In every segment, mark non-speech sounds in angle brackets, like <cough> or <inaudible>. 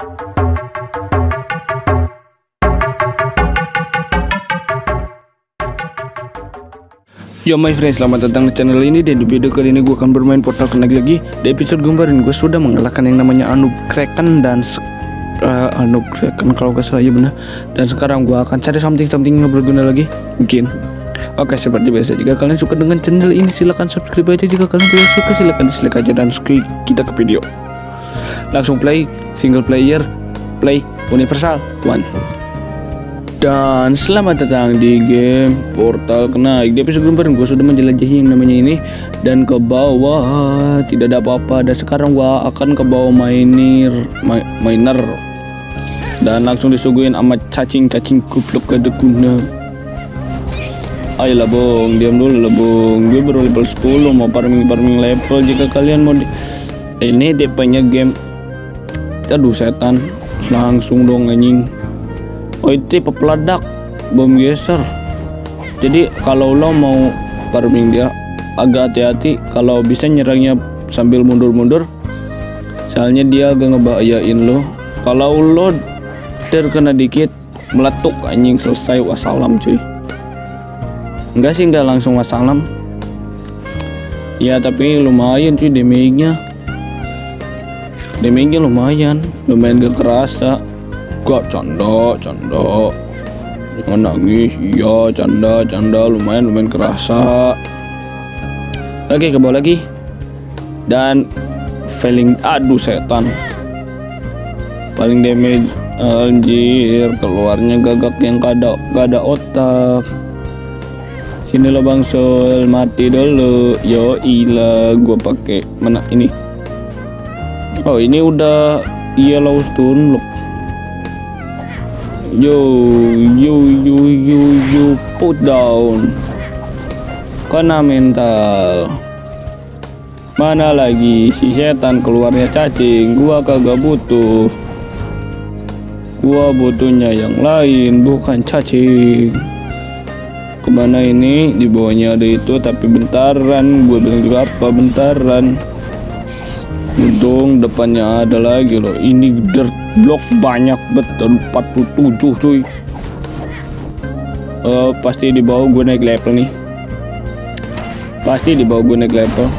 Yo my friends, selamat datang di channel ini dan di video kali ini gue akan bermain Portal Knight lagi. Di episode kemarin gue sudah mengalahkan yang namanya Anub Kraken dan se- eh, Anub Kraken kalau gak salah ya benar. Dan sekarang gue akan cari something something yang berguna lagi mungkin. Oke seperti biasa jika kalian suka dengan channel ini silahkan subscribe aja jika kalian tidak suka silahkan dislike aja dan kita ke video. Langsung play single player play universal one. Dan selamat datang di game Portal Knight Di episode kemarin gue sudah menjelajahi yang namanya ini. Dan ke bawah tidak ada apa-apa. Dan sekarang gue akan ke bawah mi- Miner Dan langsung disuguhin sama cacing-cacing kupluk gak ada guna Ayolah bong, diam dulu lah bong Gue baru level 10 mau farming-farming level. Jika kalian mau di... Ini DP-nya game Aduh setan Langsung dong anjing Oh itu tipe peledak bom geser. Jadi kalau lo mau farming dia agak hati-hati kalau bisa nyerangnya sambil mundur-mundur. Soalnya dia agak ngebahayain lo. Kalau lo terkena dikit meletuk anjing selesai wassalam cuy. Enggak sih enggak langsung wassalam. Ya tapi lumayan cuy damage-nya. Damage-nya lumayan, lumayan gak kerasa. Gak canda canda. Jangan nangis. Iya canda canda. Lumayan lumayan kerasa. Oke ke bawah lagi. Dan failing aduh setan. Paling damage anjir. Keluarnya gagak yang kada gak ada otak. Sini lo bang Sul mati dulu. Yo ila gua pakai mana ini oh ini udah Yellowstone look Yo, yo, yo, yo, yo, put down. Kena mental. Mana lagi si setan keluarnya cacing? Gua kagak butuh. Gua butuhnya yang lain, bukan cacing. Ke mana ini? Di bawahnya ada itu, tapi bentaran. Gue bilang juga apa? Bentaran. Untung depannya ada lagi loh. Ini dirt block banyak betul 47 cuy. Eh pasti di bawah gue naik level nih. Pasti di bawah gue naik level.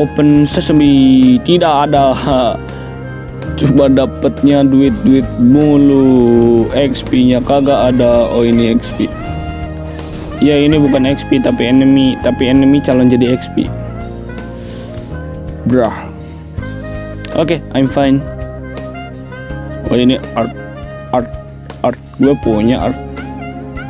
Open sesame tidak ada. <laughs> Coba dapetnya duit-duit mulu. XP-nya kagak ada. Oh ini XP. Ya ini bukan XP tapi enemy, tapi enemy calon jadi XP. Brah. Oke, I'm fine. Oh ini art, art, art. Gue punya art.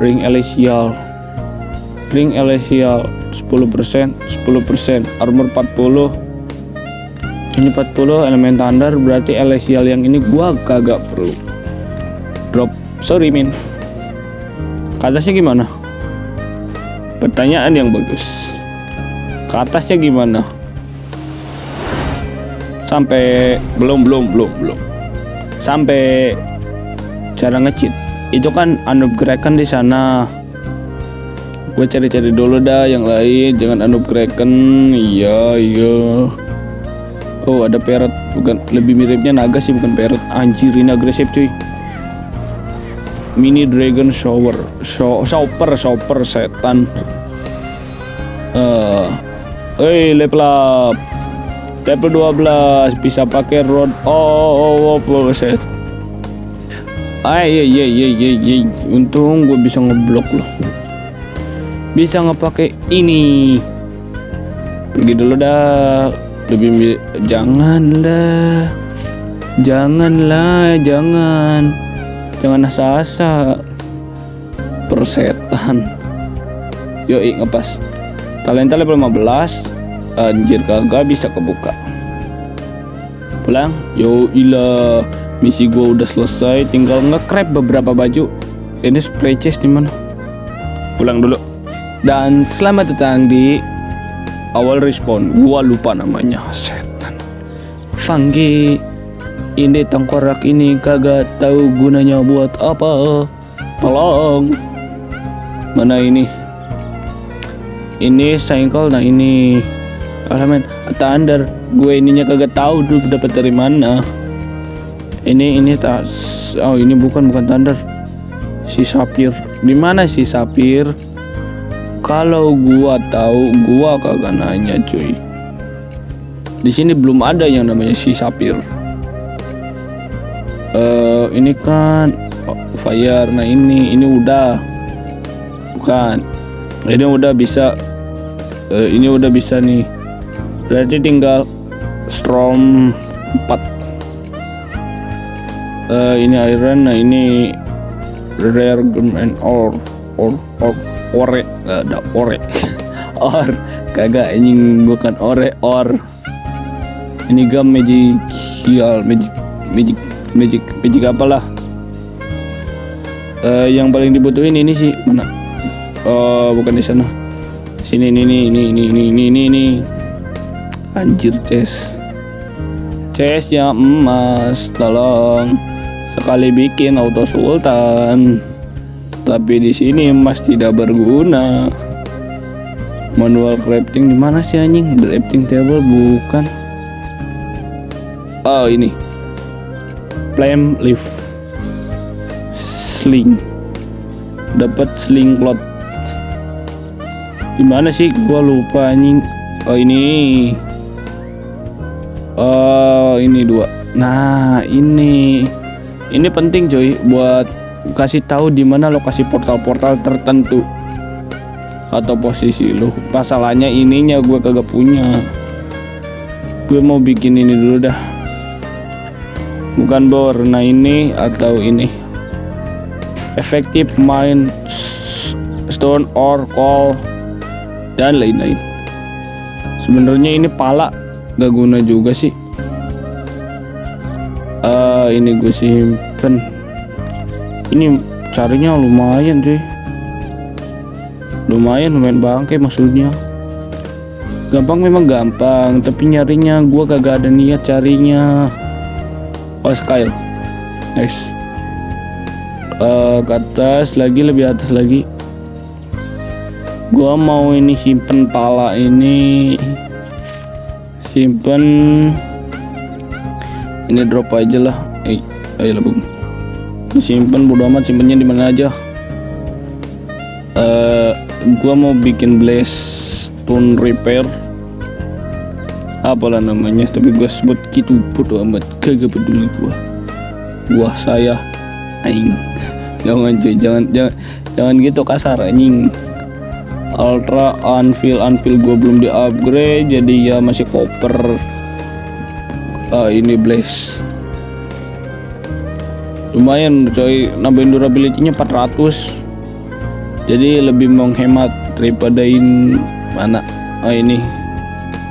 Ring Elesial. Ring Elesial 10%, 10%, armor 40. Ini 40 elemen tandar berarti Elesial yang ini gua kagak perlu. Drop. Sorry min. Ke atasnya gimana? Pertanyaan yang bagus. Ke atasnya gimana? Sampai belum belum belum belum. Sampai cara ngecheat itu kan unupgradekan di sana. Gue cari-cari dulu dah yang lain jangan unupgradekan. Iya iya. Oh ada parrot. Bukan lebih miripnya naga sih bukan parrot. Anjir ini agresif cuy. Mini dragon shower. Show, shopper shopper setan. Eh uh, hey level up level 12 bisa pakai rod oh, oh, oh set. Ay iya iya iya untung gue bisa ngeblok loh. Bisa ngepakai ini. Pergi dulu dah. Lebih janganlah janganlah jangan jangan. Asa-asa. Persetan. Yoi ngepas. Talenta level 15 anjir kagak bisa kebuka. Pulang? Yo ilah misi gua udah selesai tinggal nge-crap beberapa baju. Ini spray chest di mana? Pulang dulu. Dan selamat datang di awal respawn gua lupa namanya. Setan. Fanggi. Ini tengkorak ini kagak tahu gunanya buat apa. Tolong. Mana ini? Ini sengkol nah ini elemen thunder gue ininya kagak tahu dulu dapat dari mana. Ini ini tas oh ini bukan bukan thunder si sapir. Di mana si sapir? Kalau gua tahu gua kagak nanya cuy. Di sini belum ada yang namanya si sapir. Uh, ini kan oh, fire nah ini ini udah. Bukan. Ini udah bisa uh, ini udah bisa nih berarti tinggal storm 4 uh, ini iron nah ini rare gem and or or or ore gak ada ore. <laughs> Or kagak anjing bukan ore or. Ini gam magic heal magic magic magic magic apalah. Uh, yang paling dibutuhin ini sih mana? Oh bukan di sana. Sini ini ini ini ini ini ini ini, anjir chest chestnya emas tolong. Sekali bikin auto sultan. Tapi di sini emas tidak berguna. Manual crafting di mana sih anjing? Crafting table bukan. Oh ini. Flame leaf. Sling. Dapat sling cloth. Di mana sih? Gua lupa anjing. Oh ini oh ini dua. Nah ini. Ini penting coy buat kasih tahu di mana lokasi portal-portal tertentu atau posisi lo masalahnya ininya gue kagak punya. Gue mau bikin ini dulu dah. Bukan bor nah ini atau ini. Efektif main stone or call dan lain-lain. Sebenarnya ini pala gak guna juga sih. Uh, ini gue simpen. Ini carinya lumayan cuy. Lumayan lumayan bangke maksudnya. Gampang memang gampang tapi nyarinya gue kagak ada niat carinya. Oh Skyle next. Uh, ke atas lagi lebih atas lagi. Gua mau ini simpen pala ini simpen ini drop aja lah. Eh ayo lah bung. Simpen bodo amat simpennya di mana aja. Uh, gua mau bikin blaze tune repair. Apalah namanya tapi gua sebut gitu bodo amat. Kagak peduli gua. Wah saya aing. <laughs> Jangan cuy jangan jangan jangan gitu kasar anjing ultra anvil anvil gua belum di upgrade jadi ya masih koper. Ah ini blaze. Lumayan coy. Nambahin durability-nya 400 jadi lebih menghemat daripada in mana? Oh ini.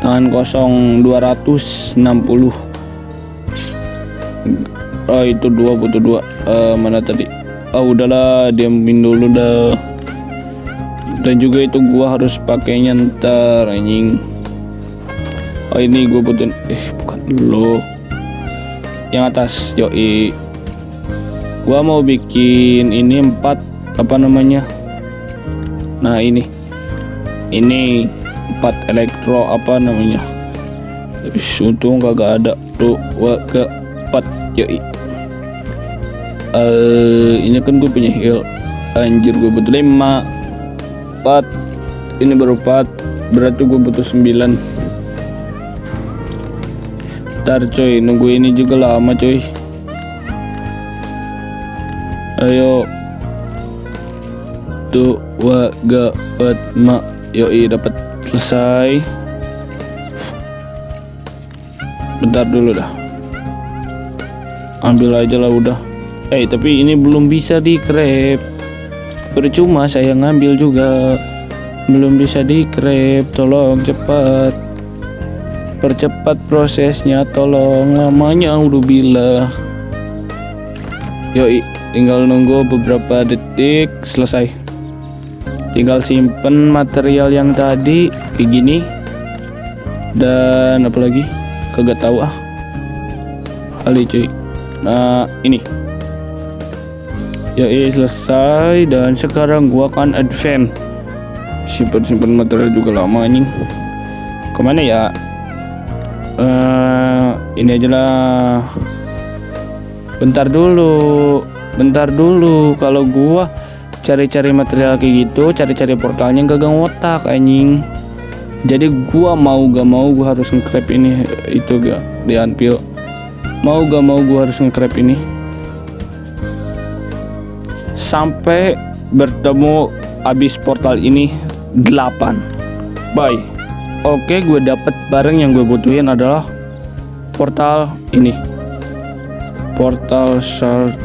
Tangan kosong 260 oh itu dua butuh dua. Uh, mana tadi? Oh udahlah diamin dulu dah dan juga itu gua harus pakainya ntar anjing. Oh ini gua butuh eh bukan lo. Yang atas yoi. Gua mau bikin ini empat apa namanya? Nah ini. Ini empat elektro apa namanya? Ush, untung kagak ada. Tuh ke empat yoi. Uh, ini kan gue punya heal. Anjir gue butuh lima empat. Ini baru empat. Berarti gue butuh sembilan. Ntar coy. Nunggu ini juga lama coy. Ayo. Tuh wa ga pat ma Yoi dapat selesai. Bentar dulu dah. Ambil aja lah udah. Eh tapi ini belum bisa di crab Percuma saya ngambil juga. Belum bisa di crab Tolong cepat. Percepat prosesnya tolong. Lamanya udah bila yoi tinggal nunggu beberapa detik selesai. Tinggal simpen material yang tadi kayak gini dan apalagi kagak tahu ah. Kali cuy. Nah ini yoi selesai dan sekarang gua akan advance. Simpen simpen material juga lama anjing ke mana ya? Uh, ini aja lah bentar dulu bentar dulu. Kalau gua cari-cari material kayak gitu cari-cari portalnya gak otak anjing. Jadi gua mau gak mau gua harus nge ini. Itu gak di mau gak mau gua harus nge ini sampai bertemu abis portal ini 8 bye. Oke gue dapet barang yang gue butuhin adalah portal ini. Portal shard.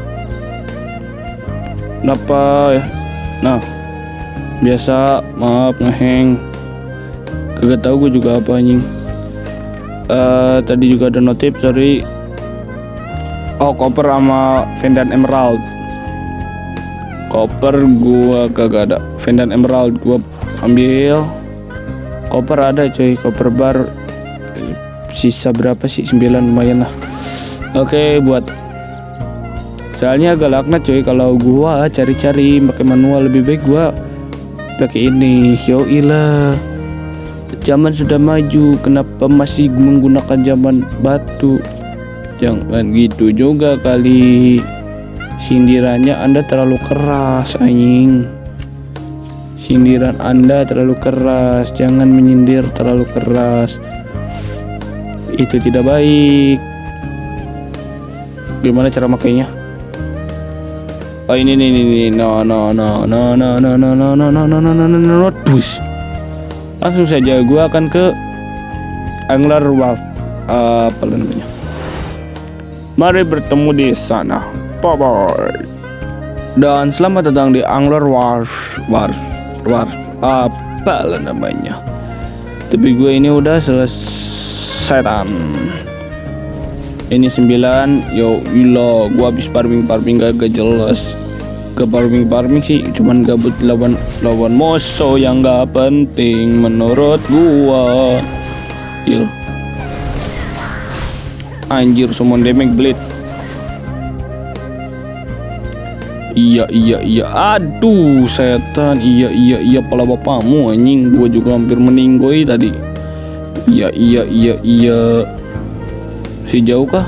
Apa ya? Nah biasa maaf ngeheng. Kagak tahu gue juga apa anjing. Uh, tadi juga ada notif sorry. Oh koper sama Vendan Emerald koper gua kagak ada. Vendan Emerald gua ambil. Koper ada coy. Koper bar sisa berapa sih? 9 lumayan lah. Oke okay, buat soalnya agak laknat coy. Kalau gua cari-cari pakai manual lebih baik gua pakai ini. Yo ilah zaman sudah maju. Kenapa masih menggunakan zaman batu? Jangan gitu juga kali Sindirannya Anda terlalu keras anjing Sindiran Anda terlalu keras Jangan menyindir terlalu keras Itu tidak baik Gimana cara makainya Oh ini nih nih no no no no no no no no no no no no no no no push langsung saja gua akan ke Angler Wharf apa namanya Mari bertemu di sana bye bye dan selamat datang di Angler Wars Wars Wars apa lah namanya. Tapi gue ini udah selesai dan ini 9 yo gila gue habis farming farming gak, gak jelas ke farming farming sih cuman gabut lawan lawan moso yang gak penting menurut gua. Il anjir summon damage blade Iya iya iya. Aduh setan. Iya iya iya pala bapakmu anjing. Gua juga hampir meninggoy tadi. Iya iya iya iya. Si jauh kah?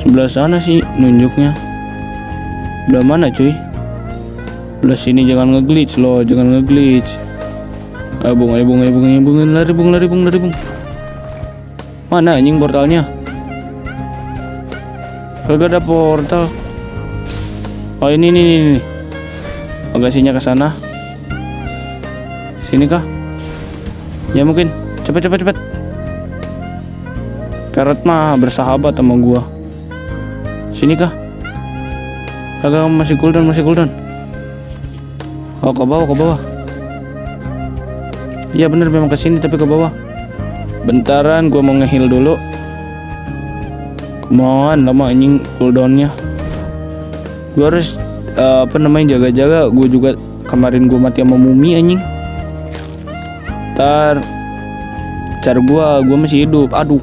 Sebelah sana sih nunjuknya. Sebelah mana cuy? Sebelah sini jangan ngeglitch loh Jangan ngeglitch. Ayo bung ayo bung ayo bung ayo bung. Lari bung lari bung lari bung. Mana anjing portalnya? Kagak ada portal Oh ini nih nih, nih. bagasinya ke sana. Sini kah? Ya mungkin. Cepat cepat cepat. Parrot mah bersahabat sama gua. Sini kah? Kagak masih cooldown masih cooldown. Oh ke bawah ke bawah. Iya bener memang ke sini tapi ke bawah. Bentaran gua mau ngehil dulu. Come lama anjing cooldownnya gue harus uh, apa namanya jaga-jaga. Gue juga kemarin gue mati sama mumi anjing. Ntar cara gue gue masih hidup. Aduh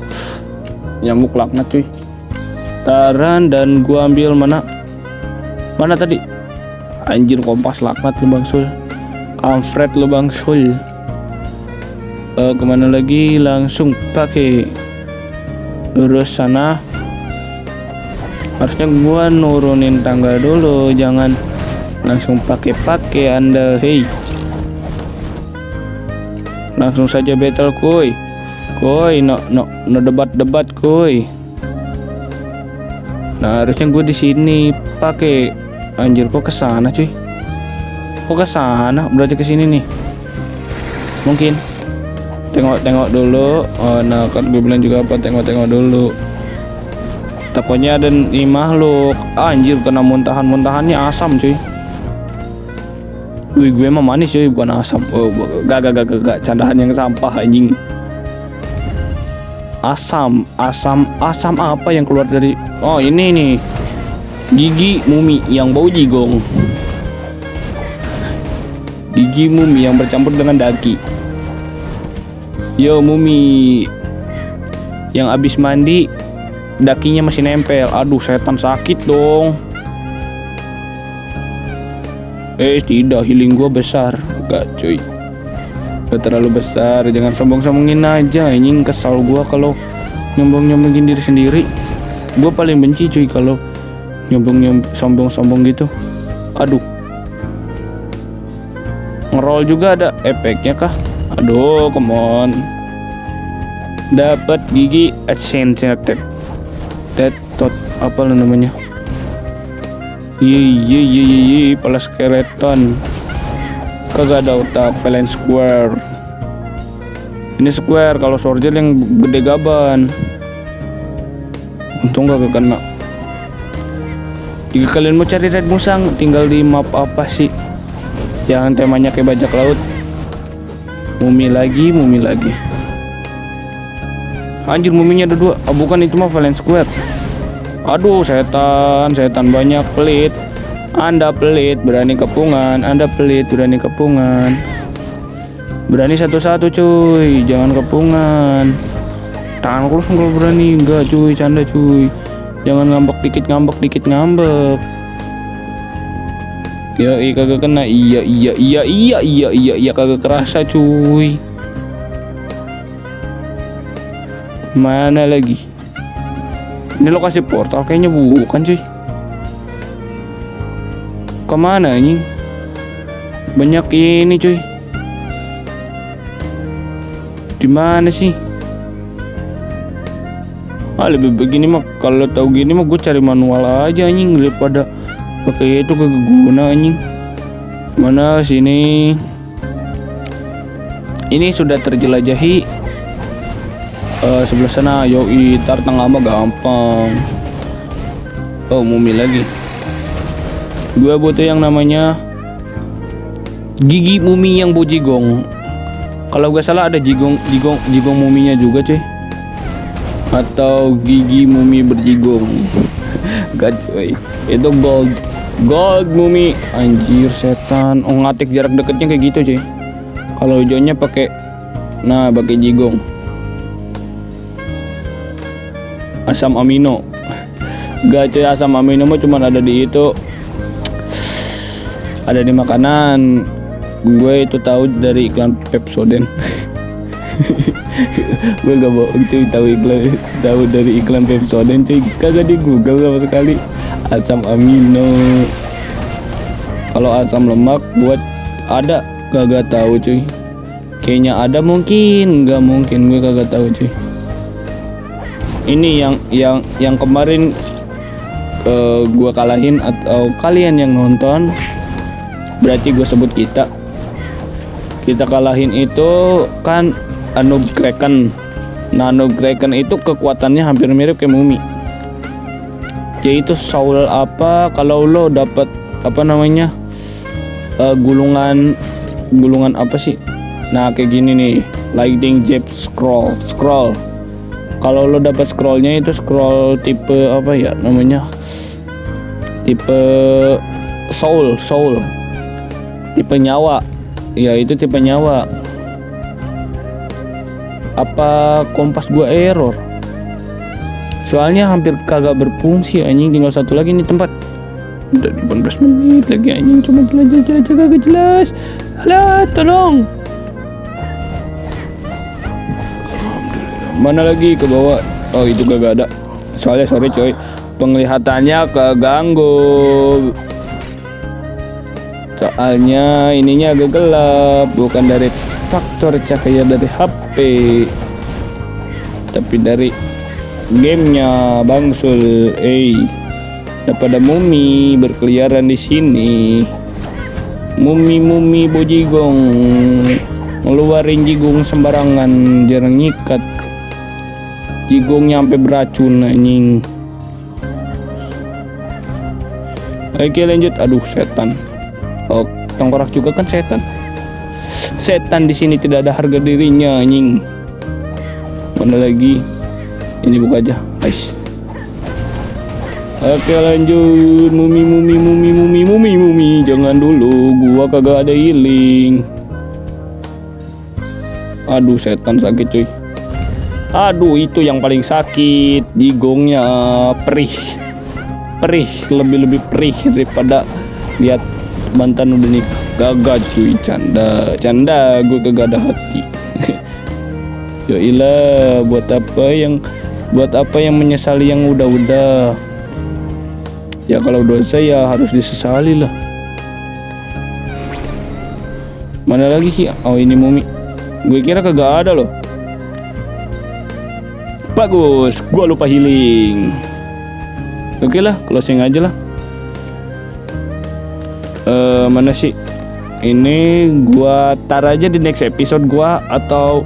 nyamuk laknat cuy. Taran dan gue ambil mana? Mana tadi? Anjir kompas laknat lu bang sul. Kamfret lu bang sul. Uh, ke mana lagi? Langsung pakai lurus sana harusnya gua nurunin tangga dulu jangan langsung pakai-pakai anda hei. Langsung saja battle kuy kuy no no no debat-debat kuy nah harusnya gue di sini pakai anjir kok ke sana cuy? Kok ke sana berarti ke sini nih. Mungkin. Tengok-tengok dulu. Oh nah kan gue bilang juga apa tengok-tengok dulu takutnya ada nih makhluk. Anjir kena muntahan-muntahannya asam cuy. Wih gue emang manis cuy bukan asam. Oh, gak gak gak gak, gak. candaan yang sampah anjing. Asam asam asam apa yang keluar dari oh ini nih. Gigi mumi yang bau jigong. Gigi mumi yang bercampur dengan daki yo mumi. Yang abis mandi dakinya masih nempel. Aduh setan sakit dong. Eh tidak healing gua besar. Gak cuy. Gak terlalu besar. Jangan sombong-sombongin aja. Anjing kesal gua kalau nyombong-nyombongin diri sendiri. Gue paling benci cuy kalau nyombong nyombong sombong sombong gitu. Aduh. Ngerol juga ada efeknya kah? Aduh come on. Dapat gigi adsense tet tet tot apa namanya? Iya iya iya iya pala skeleton kagak ada otak valence square. Ini square kalau soldier yang gede gaban. Untung gak kena. Jika kalian mau cari red musang tinggal di map apa sih? Jangan temanya kayak bajak laut. Mumi lagi, mumi lagi. Anjir muminya ada dua. Oh, bukan itu mah Valence Square. Aduh setan, setan banyak pelit. Anda pelit, berani kepungan. Anda pelit, berani kepungan. Berani satu-satu cuy, jangan kepungan. Tangan langsung kalau berani, enggak cuy, canda cuy. Jangan ngambek dikit ngambek dikit ngambek. Ya iya kagak kena iya iya iya iya iya iya iya kagak kerasa cuy Mana lagi? Ini lokasi portal kayaknya bukan cuy. Ke mana ini? Banyak ini cuy. Di mana sih? Ah lebih begini mah kalau tahu gini mah gue cari manual aja anjing daripada pakai itu keguna anjing. Mana sini? Ini sudah terjelajahi uh, sebelah sana yoi tar tengah mah gampang. Oh mumi lagi. Gua butuh yang namanya gigi mumi yang bujigong kalau gak salah ada jigong jigong jigong muminya juga cuy. Atau gigi mumi berjigong. <laughs> Gak cuy. Itu gold Gold mumi. Anjir setan. Oh ngatik jarak deketnya kayak gitu cuy. Kalau hijaunya pakai nah pakai jigong asam amino. Gak cuy asam amino mah cuma ada di itu. Ada di makanan. Gue itu tahu dari iklan Pepsodent. <laughs> Gue gak bohong cuy tahu iklan tahu dari iklan Pepsodent cuy. Kagak di Google sama sekali. Asam amino. Kalau asam lemak buat ada kagak tahu cuy. Kayaknya ada mungkin nggak mungkin gue kagak tahu cuy ini yang yang yang kemarin uh, gue kalahin atau kalian yang nonton berarti gue sebut kita. Kita kalahin itu kan Anub Kraken. Nah Kraken itu kekuatannya hampir mirip kayak Mumi. Yaitu soul apa kalau lo dapat apa namanya uh, gulungan gulungan apa sih? Nah kayak gini nih. Lightning jab scroll scroll kalau lo dapat scrollnya itu scroll tipe apa ya namanya? Tipe soul soul. Tipe nyawa. Ya itu tipe nyawa. Apa kompas gua error? Soalnya hampir kagak berfungsi anjing. Tinggal satu lagi nih tempat. Udah 18 menit lagi anjing. Cuma jelajah jelajah kagak jelas. Alah tolong mana lagi? Ke bawah. Oh itu kagak ada. Soalnya sorry coy. Penglihatannya keganggu. Soalnya ininya agak gelap. Bukan dari faktor cahaya dari HP tapi dari gamenya bangsul. Eh pada mumi berkeliaran di sini. Mumi-mumi bojigong. Ngeluarin jigung sembarangan. Jarang nyikat jigong nyampe beracun anjing. Oke lanjut. Aduh setan. Oh tengkorak juga kan setan? Setan di sini tidak ada harga dirinya anjing. Mana lagi? Ini buka aja guys. Oke lanjut. Mumi mumi mumi mumi mumi mumi. Jangan dulu gua kagak ada healing. Aduh setan sakit cuy aduh itu yang paling sakit. Jigongnya perih. Perih lebih-lebih perih daripada lihat mantan udah nikah. Gagal cuy. Canda canda. Gue kagak ada hati. <laughs> Ya ilah buat apa yang buat apa yang menyesali yang udah-udah? Ya kalau dosa ya harus disesali lah. Mana lagi sih oh ini mumi. Gue kira kagak ada loh bagus gua lupa healing. Oke lah closing aja lah. Uh, mana sih? Ini gua tar aja di next episode gua atau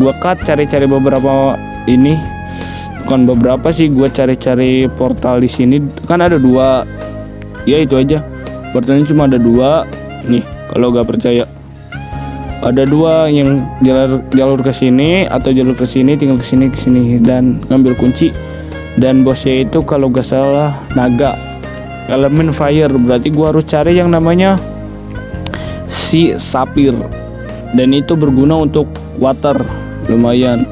gua cut cari-cari beberapa ini. Bukan beberapa sih gua cari-cari portal di sini. Kan ada dua. Ya itu aja. Portalnya cuma ada dua. Nih kalau gak percaya ada dua yang jalur jalur ke sini atau jalur ke sini tinggal ke sini ke sini dan ngambil kunci. Dan bosnya itu kalau gak salah naga. Elemen fire berarti gua harus cari yang namanya si sapir. Dan itu berguna untuk water. Lumayan.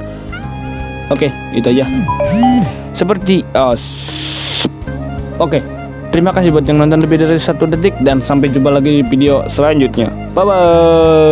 Oke itu aja. Seperti oh, oke. Terima kasih buat yang nonton lebih dari satu detik dan sampai jumpa lagi di video selanjutnya. Bye bye